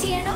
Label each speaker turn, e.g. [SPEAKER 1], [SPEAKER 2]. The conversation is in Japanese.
[SPEAKER 1] Tierra